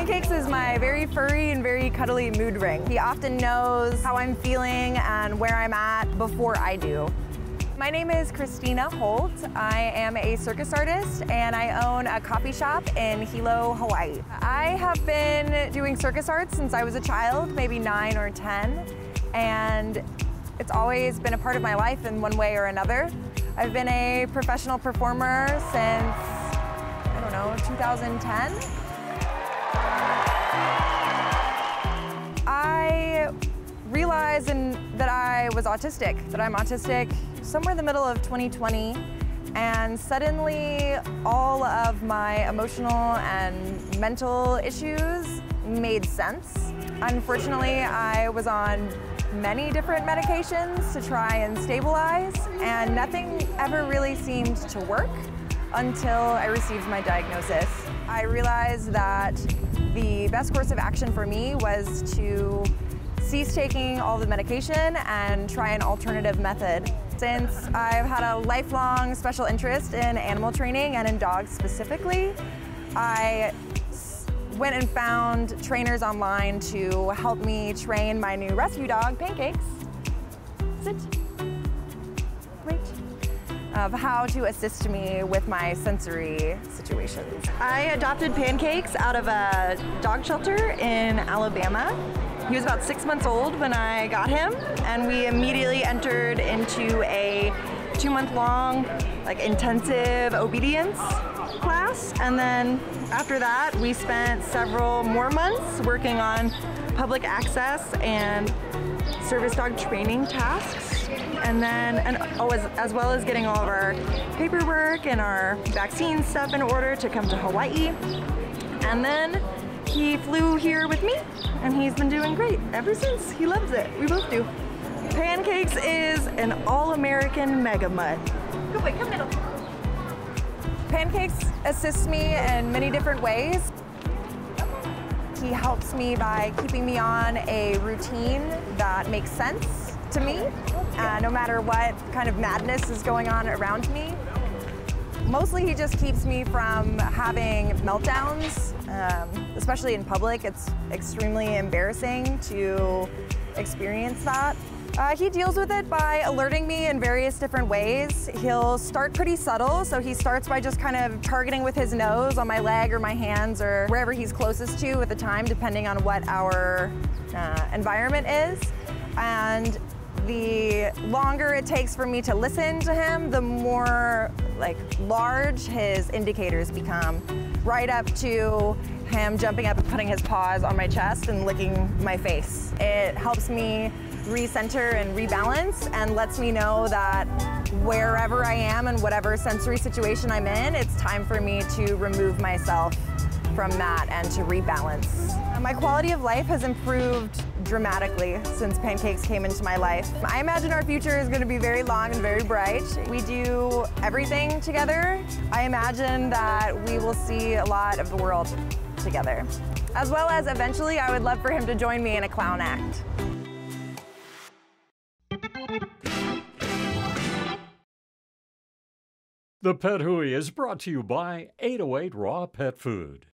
Pancakes is my very furry and very cuddly mood ring. He often knows how I'm feeling and where I'm at before I do. My name is Christina Holt. I am a circus artist and I own a coffee shop in Hilo, Hawaii. I have been doing circus arts since I was a child, maybe nine or 10, and it's always been a part of my life in one way or another. I've been a professional performer since, I don't know, 2010. In, that I was autistic, that I'm autistic somewhere in the middle of 2020 and suddenly all of my emotional and mental issues made sense. Unfortunately, I was on many different medications to try and stabilize and nothing ever really seemed to work until I received my diagnosis. I realized that the best course of action for me was to cease taking all the medication and try an alternative method. Since I've had a lifelong special interest in animal training and in dogs specifically, I went and found trainers online to help me train my new rescue dog, Pancakes. Sit. Great. Of how to assist me with my sensory situations. I adopted Pancakes out of a dog shelter in Alabama. He was about six months old when I got him, and we immediately entered into a two month long, like intensive obedience class. And then after that, we spent several more months working on public access and service dog training tasks. And then, and oh, as, as well as getting all of our paperwork and our vaccine stuff in order to come to Hawaii. And then he flew here with me and he's been doing great ever since. He loves it. We both do. Pancakes is an all-American mega mutt. Good boy, come middle. Pancakes assists me in many different ways. He helps me by keeping me on a routine that makes sense to me, uh, no matter what kind of madness is going on around me. Mostly he just keeps me from having meltdowns, um, especially in public. It's extremely embarrassing to experience that. Uh, he deals with it by alerting me in various different ways. He'll start pretty subtle, so he starts by just kind of targeting with his nose on my leg or my hands or wherever he's closest to at the time, depending on what our uh, environment is. And the longer it takes for me to listen to him, the more like large his indicators become, right up to him jumping up and putting his paws on my chest and licking my face. It helps me recenter and rebalance and lets me know that wherever I am and whatever sensory situation I'm in, it's time for me to remove myself from that and to rebalance. My quality of life has improved dramatically since Pancakes came into my life. I imagine our future is going to be very long and very bright. We do everything together. I imagine that we will see a lot of the world together. As well as eventually I would love for him to join me in a clown act. The Pet Hui is brought to you by 808 Raw Pet Food.